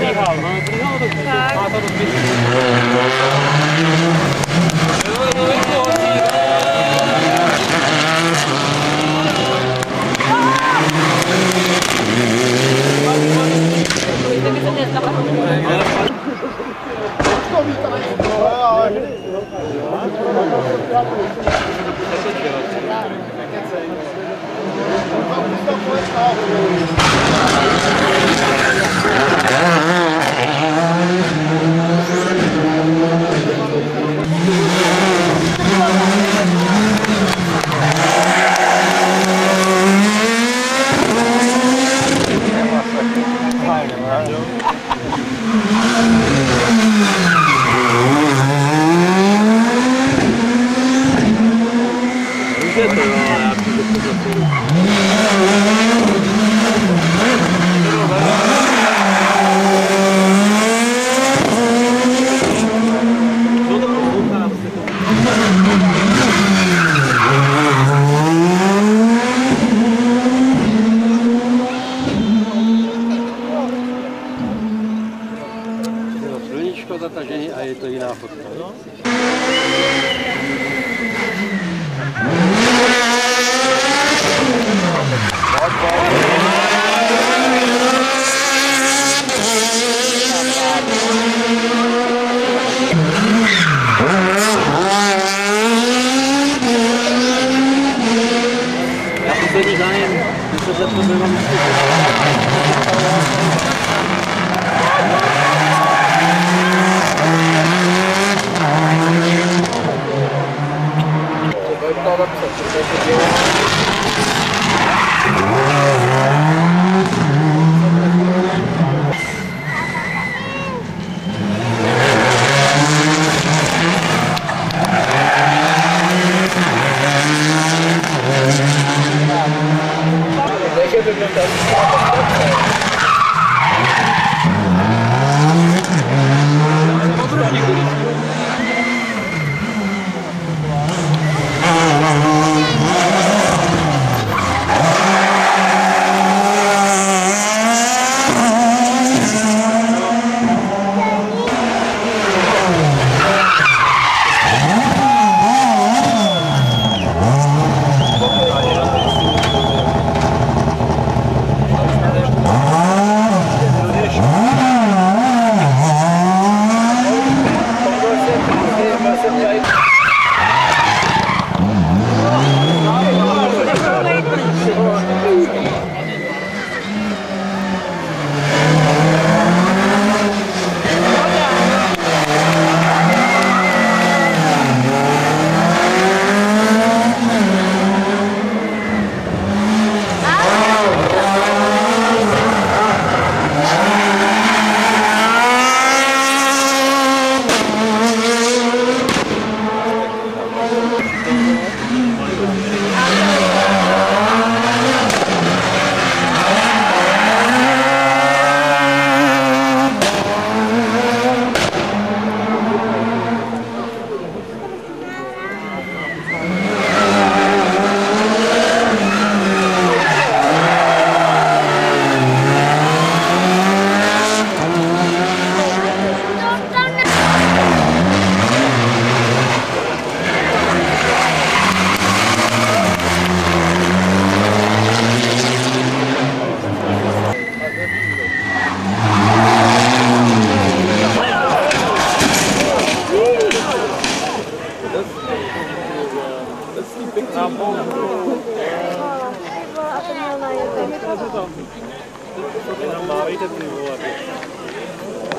你好，你好，你好，你好，你好。Počkový tady. Ale... Yeah. Sluníčko zatažený a je to jiná fotka. jo? Já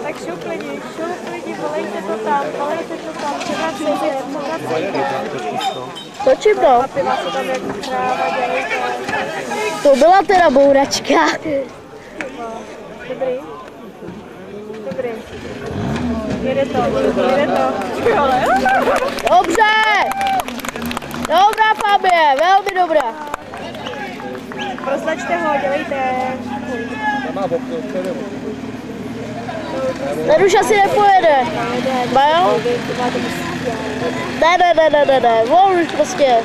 Tak šup lidi, šup lidi, volejte to tam, volejte to tam, převracejte, převracejte. Točím to. Jako. To byla teda bouračka. Dobrý? Dobrý. Jede to, jede to. Ty vole. Dobře. Dobrá, Fabie, velmi dobrá. Rozlačte ho, dělejte. Ten už asi nepojede. Byl? Ne, ne, ne, ne, ne, ne, on už prostě.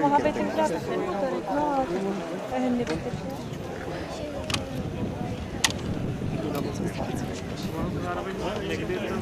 Mohla být tenkrát No, to je nebezpečné. Někdy tam